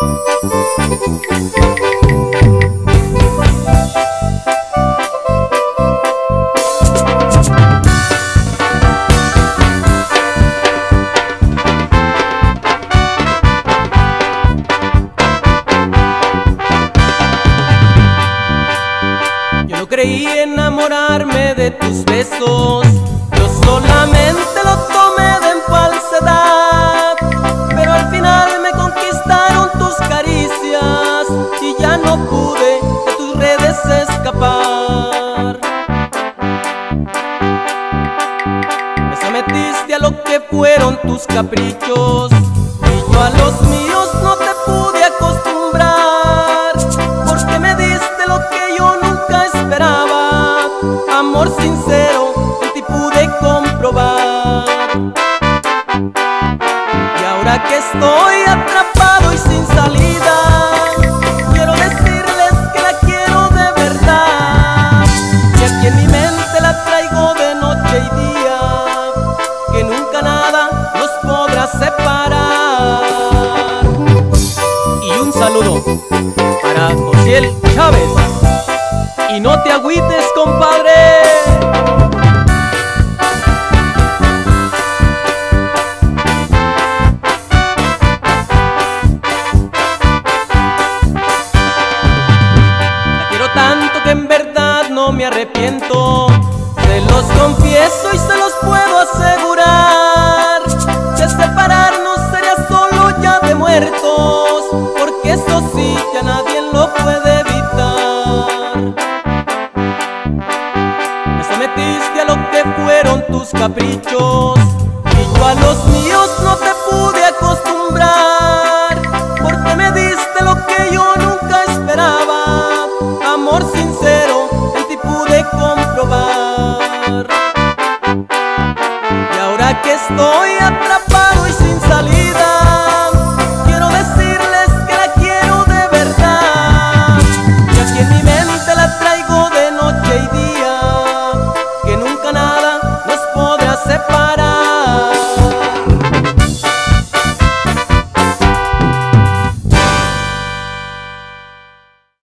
Yo no creí enamorarme de tus besos, de tus redes escapar. Me sometiste a lo que fueron tus caprichos y yo a los míos no te pude acostumbrar, porque me diste lo que yo nunca esperaba, amor sincero en ti pude comprobar. Y ahora que estoy atrapado y sin salida, saludo para Josiel Chávez. Y no te agüites, compadre. La quiero tanto que en verdad no me arrepiento. Se los confieso y se los puedo asegurar. Eso sí ya nadie lo puede evitar. Me sometiste a lo que fueron tus caprichos. Y yo a los míos no te pude acostumbrar. Porque me diste lo que yo nunca esperaba. Amor sincero en ti pude comprobar. Y ahora que estoy atrapado